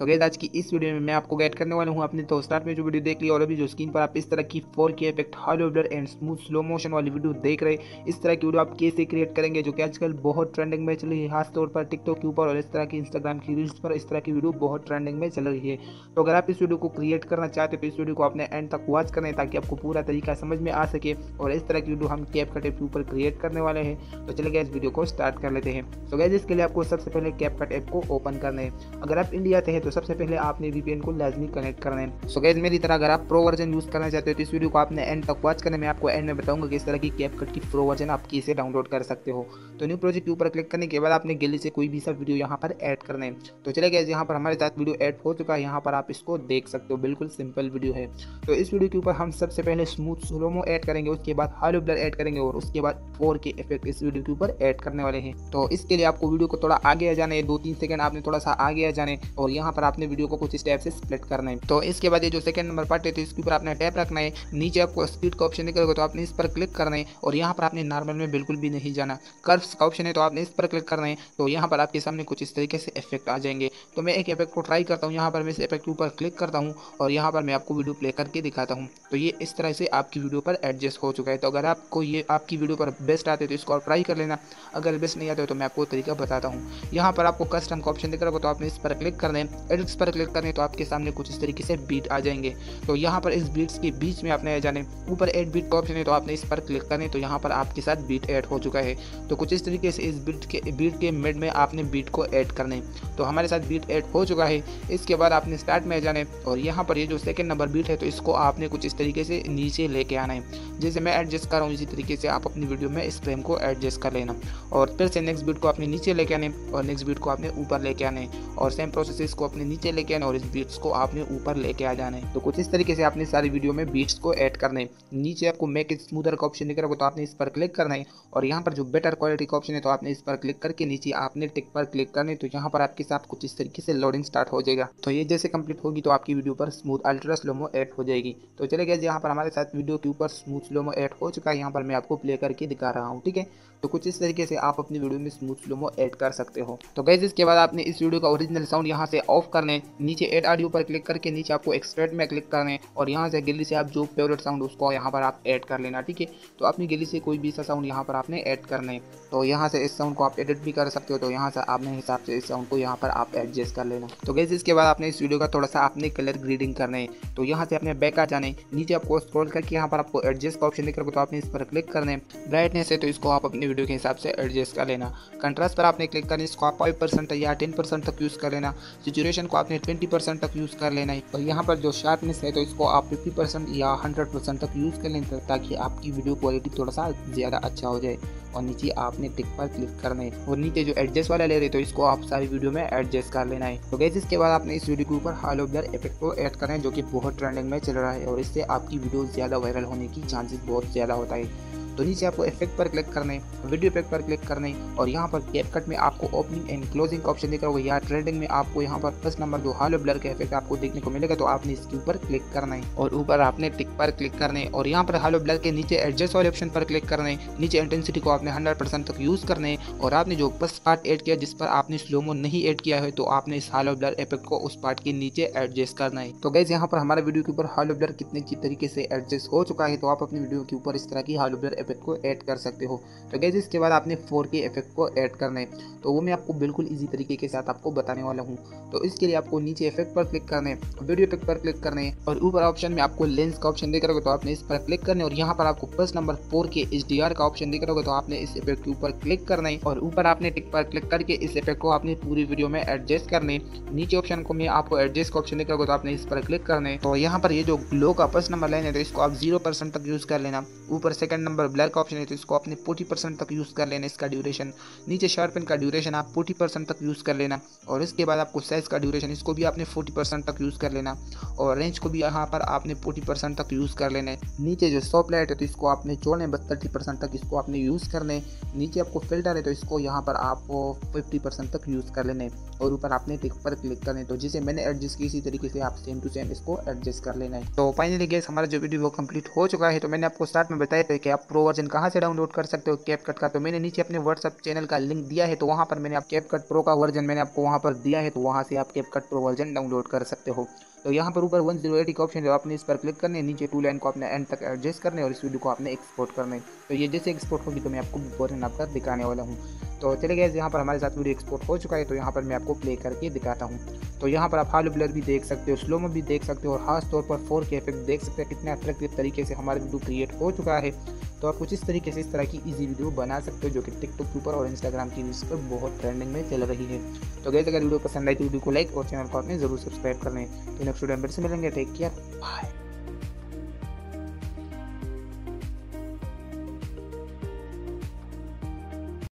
तो गैस आज की इस वीडियो में मैं आपको गाइड करने वाला हूँ अपने तो स्टार्ट में जो वीडियो देख ली और अभी जो स्क्रीन पर आप इस तरह की four K effect halo blur and smooth slow motion वाली वीडियो देख रहे इस तरह की वीडियो आप कैसे क्रिएट करेंगे जो कि आजकल बहुत ट्रेंडिंग में चल रही है, खासतौर पर टिकटॉक के ऊपर और इस तरह की इंस्टाग्राम की रील्स पर इस तरह की वीडियो बहुत ट्रेंडिंग में चल रही है। तो अगर आप इस वीडियो को क्रिएट करना चाहते तो इस वीडियो को अपने एंड तक वॉच करें ताकि आपको पूरा तरीका समझ में आ सके और इस तरह की वीडियो हम कैप कट के ऊपर क्रिएट करने वाले हैं। तो चलिए इस वीडियो को स्टार्ट कर लेते हैं। तो गैस इसके लिए आपको सबसे पहले कैप कट ऐप को ओपन करना है। अगर आप इंडिया से हैं तो सबसे पहले आपने वीपीएन को लाजमी कनेक्ट करना है। सो गैस मेरी तरह अगर आप प्रो वर्जन यूज़ करना चाहते हो तो इस वीडियो को आपने एंड तक वॉच करने में आपको एंड में बताऊँगा कि इस तरह की कैप कट की प्रो वर्जन आप कैसे डाउनलोड कर सकते हो। तो न्यू प्रोजेक्ट के ऊपर क्लिक करने के बाद आपने गैलरी से कोई भी सा वीडियो यहाँ पर ऐड करना है। तो चले गए यहाँ पर हमारे साथ वीडियो ऐड हो चुका है। यहाँ पर आप इसको देख सकते हो। बिल्कुल सिंपल वीडियो है। तो इस वीडियो के ऊपर हम सबसे पहले स्मूथ स्लोमो ऐड करेंगे, उसके बाद हालो ब्लर ऐड करेंगे और उसके बाद फोर के इफ़ेक्ट इस वीडियो के ऊपर ऐड करने वाले हैं। तो इसके लिए आपको वीडियो को थोड़ा आगे आ जाना है। दो तीन सेकंड आपने थोड़ा सा आगे आ जाने और यहाँ पर आपने वीडियो को कुछ स्टेप से स्प्लिट करना है। तो इसके बाद ये जो सेकंड नंबर पार्ट है तो इसके ऊपर आपने टैप रखना है। नीचे आपको स्पीड का ऑप्शन निकलेगा तो आपने इस पर क्लिक करना है और यहाँ पर आपने नॉर्मल में बिल्कुल भी नहीं जाना। कर्व्स का ऑप्शन है तो आपने इस पर क्लिक करना है। तो यहाँ पर आपके सामने कुछ इस तरीके से इफ़ेक्ट आ जाएँगे। तो मैं एक इफ़ेक्ट को ट्राई करता हूँ। यहाँ पर मैं इस इफ़ेक्ट के ऊपर क्लिक करता हूँ और यहाँ पर मैं आपको वीडियो प्ले करके दिखाता हूँ। तो ये इस तरह से आपकी वीडियो पर एडजस्ट हो चुका है। तो अगर आपको ये आपकी वीडियो पर बेस्ट आते तो इसको ट्राई कर लेना। अगर बेस्ट नहीं आते तो मैं आपको तरीका बताता हूँ। यहाँ पर आपको कस्टम का ऑप्शन दिख रहा होगा तो आपने इस पर क्लिक करना है। एडिट्स पर क्लिक करें तो आपके सामने कुछ इस तरीके से बीट आ जाएँगे। तो यहाँ पर इस बीट्स के बीच में आपने जाने, ऊपर एड बीट का ऑप्शन है तो आपने इस पर क्लिक करें तो यहाँ पर आपके साथ बीट ऐड हो चुका है। तो कुछ इस तरीके से इस बीट के बीट के मिड में आपने बीट को ऐड करने। तो हमारे साथ बीट ऐड हो चुका है। इसके बाद आपने स्टार्ट में जाने और यहाँ पर ये जो सेकेंड नंबर बीट है तो इसको आपने कुछ इस तरीके से नीचे लेके आना है। जैसे मैं एडजस्ट कर रहा हूँ, इसी तरीके से आप अपनी वीडियो में इस फ्रेम को एडजस्ट कर लेना। और फिर से नेक्स्ट बीट को आपने नीचे लेके आने और नेक्स्ट बीट को आपने ऊपर लेके आने। और सेम प्रोसेस इसको अपने नीचे लेके आने और इस बीट्स को आपने ऊपर लेके आ जाना है। तो कुछ इस तरीके से आपने सारी वीडियो में बीट्स को ऐड करना है। नीचे आपको मेक स्मूदर का ऑप्शन दिख रहा है तो आपने इस पर क्लिक करना है। और यहाँ पर जो बेटर क्वालिटी का ऑप्शन है तो आपने इस पर क्लिक करके नीचे आपने टिक पर क्लिक करने तो यहाँ पर आपके साथ कुछ इस तरीके से लोडिंग स्टार्ट हो जाएगा। तो ये जैसे कंप्लीट होगी तो आपकी वीडियो पर स्मूथ अल्ट्रा स्लोमो ऐड हो जाएगी। तो चले गए यहाँ पर हमारे साथ वीडियो के ऊपर स्मूथ स्लोमो ऐड हो चुका है। यहाँ पर मैं आपको प्ले करके दिखा रहा हूँ, ठीक है? तो कुछ इस तरीके से आप अपनी वीडियो में स्मूथ स्लोमो ऐड कर सकते हो। तो गैस इसके बाद आपने इस वीडियो का ओरिजिनल साउंड यहाँ से ऑफ़ करने, नीचे एड ऑडियो पर क्लिक करके नीचे आपको एक्सट्रेट में क्लिक करने और यहाँ से गैलरी से आप जो फेवरेट साउंड उसको यहाँ पर आप ऐड कर लेना, ठीक है? तो अपनी गैलरी से कोई भी सा साउंड यहाँ पर आपने ऐड करना है तो यहाँ से इस साउंड को आप एडिट भी कर सकते हो तो यहाँ से आपने हिसाब से इस साउंड को यहाँ पर आप एडजस्ट कर लेना। तो गैस इसके बाद आपने इस वीडियो का थोड़ा सा आपने कलर ग्रीडिंग करना। है तो यहाँ से अपने बैक आ जाने, नीचे आपको स्क्रॉल करके यहाँ पर आपको एडजस्ट का ऑप्शन दिख रहा तो आपने इस पर क्लिक करना। है ब्राइटनेस है तो इसको आप अपनी वीडियो के हिसाब से एडजस्ट कर लेना। कंट्रास्ट पर आपने क्लिक करना, इसको आप फाइव परसेंट या टेन परसेंट तक यूज़ कर लेना। सिचुएशन को आपने ट्वेंटी परसेंट तक यूज़ कर लेना है। और यहाँ पर जो शार्पनेस है तो इसको आप फिफ्टी परसेंट या हंड्रेड परसेंट तक यूज़ कर लें, ताकि आपकी वीडियो क्वालिटी थोड़ा सा ज़्यादा अच्छा हो जाए और नीचे आपने टिक पर क्लिक करना है। और नीचे जो एडजस्ट वाला ले रहे तो इसको आप सारी वीडियो में एडजस्ट कर लेना है। तो गैस इसके बाद आपने इस वीडियो के ऊपर हालो ब्लर इफ़ेक्ट को ऐड करना है, जो कि बहुत ट्रेंडिंग में चल रहा है और इससे आपकी वीडियो ज़्यादा वायरल होने की चांसेस बहुत ज़्यादा होता है। तो नीचे आपको इफ़ेक्ट पर क्लिक करना है वीडियो इफ़ेक्ट पर क्लिक करना है और यहाँ पर कैप कट में आपको ओपनिंग एंड क्लोजिंग का ऑप्शन दिख होगा। या ट्रेंडिंग में आपको यहाँ पर फ़र्स्ट नंबर जो हालो ब्लर का इफ़ेक्ट आपको देखने को मिलेगा तो आपने इसके ऊपर क्लिक करना है और ऊपर आपने टिक पर क्लिक करना है और यहाँ पर हालो ब्लर के नीचे एडजस्ट वाले ऑप्शन पर क्लिक करना है। नीचे इंटेंसिटी को आपने हंड्रेड तक यूज़ करना है और आपने जो फ़र्स्ट पार्ट एड किया, जिस पर आपने स्लोमो नहीं एड किया है तो आपने इस हालो ब्लर इफ़ेक्ट को उस पार्ट के नीचे एडजस्ट करना है। तो गैस यहाँ पर हमारे वीडियो के ऊपर हालो ब्लर कितने अच्छी तरीके से एडजस्ट हो चुका है तो आप अपनी वीडियो के ऊपर इस तरह की हालो ब्लर इफ़ेक्ट को ऐड कर सकते हो। तो गैस इसके बाद आपने फोर के इफ़ेक्ट को ऐड करना है। तो वो मैं आपको बिल्कुल इजी तरीके के साथ आपको बताने वाला हूँ। तो इसके लिए आपको नीचे इफ़ेक्ट पर क्लिक करना है वीडियो इफ़ेक्ट पर क्लिक करना है और ऊपर ऑप्शन में आपको लेंस का ऑप्शन दिख रहा तो आपने इस पर क्लिक करना है और यहाँ पर आपको फ़र्स्ट नंबर फोर के एच का ऑप्शन दिख रहा तो आपने इस इफ़ेक्ट के ऊपर क्लिक करना है और ऊपर आपने टिक पर क्लिक करके इस इफ़ेक्ट को आपने पूरी वीडियो में एडजस्ट करने नीचे ऑप्शन को मैं आपको एडजस्ट का ऑप्शन दिख रहा तो आपने इस पर क्लिक करना है। तो यहाँ पर ये जो ग्लो का फ़र्स्ट नंबर लाइन है तो इसको आप ज़ीरो परसेंट तक यूज़ कर लेना। ऊपर सेकंड नंबर ब्लर का ऑप्शन है तो इसको आपने फोर्टी परसेंट तक यूज़ कर लेना, इसका ड्यूरेशन नीचे शार्पन का ड्यूरेशन आप फोर्टी परसेंट तक यूज़ कर लेना, और इसके बाद आपको साइज़ का ड्यूरेशन इसको भी आपने फोर्टी परसेंट तक यूज़ कर लेना, और रेंज को भी यहाँ पर आपने फोर्टी परसेंट तक यूज़ कर लेना नीचे जो सॉप लाइट है तो इसको आपने छोड़ने थर्टी परसेंट तक इसको आपने यूज़ करने नीचे आपको फ़िल्टर है तो इसको यहाँ पर आपको फिफ्टी परसेंट तक यूज़ कर लेने और ऊपर आपने टिक पर क्लिक करने तो जिसे मैंने एडजस्ट की, इसी तरीके से आप सेम टू सेम इसको एडजस्ट कर लेना है। तो फाइनली गैस हमारा जो वीडियो वो कंप्लीट हो चुका है तो मैंने आपको स्टार्ट में बताया था कि आप प्रो प्रो वर्जन कहाँ से डाउनलोड कर सकते हो कैप कट का? तो मैंने नीचे अपने व्हाट्सअप चैनल का लिंक दिया है तो वहाँ पर मैंने आप कैप कट प्रो का वर्जन मैंने आपको वहाँ पर दिया है तो वहाँ से आप CapCut pro version download कर सकते हो। तो यहाँ पर ऊपर वन ज़ीरो एटी का ऑप्शन है आपने इस पर क्लिक करने नीचे टू लाइन को अपने एंड तक एडजस्ट करने और इस वीडियो को आपने एक्सपोर्ट करने तो ये जैसे एक्सपोर्ट होगी तो मैं आपको वर्जन आपका दिखाने वाला हूँ। तो चले गए यहाँ पर हमारे साथ वीडियो एक्सपोर्ट हो चुका है तो यहाँ पर मैं आपको प्ले करके दिखाता हूँ। तो यहाँ पर आप हाल ब्लर भी देख सकते हो स्लो में भी देख सकते हो, और खास तौर पर फोर के इफ़ेक्ट देख सकते हैं कितने अट्रैक्टिव तरीके से हमारा वीडियो क्रिएट हो चुका है। तो आप कुछ इस तरीके से इस तरह की इजी वीडियो बना सकते हो, जो कि टिकटॉक के ऊपर और इंस्टाग्राम की वीडियोस पर बहुत ट्रेंडिंग में चल रही है। तो गैस अगर वीडियो पसंद आई तो वीडियो को लाइक और चैनल को आपने ज़रूर सब्सक्राइब करना है। तो नेक्स्ट वीडियो में फिर से मिलेंगे टेक केयर बाय